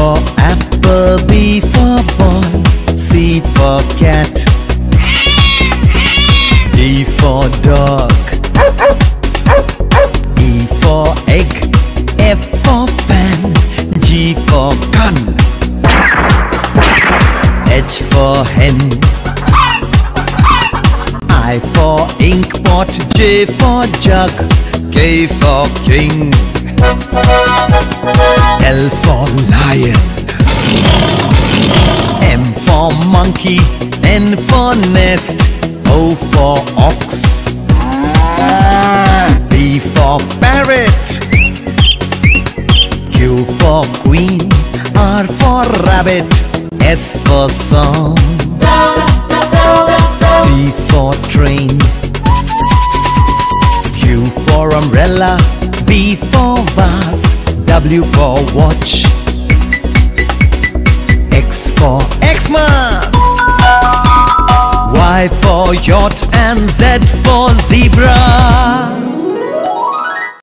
for apple, B for ball, C for cat, D for dog, E for egg, F for fan, G for gun, H for hen, I for inkpot, J for jug, K for king, monkey, N for nest, O for ox, P for parrot, Q for queen, R for rabbit, S for song, T for train, U for umbrella, B for vase, W for watch, X for Xmas, Y yacht, and Z for zebra.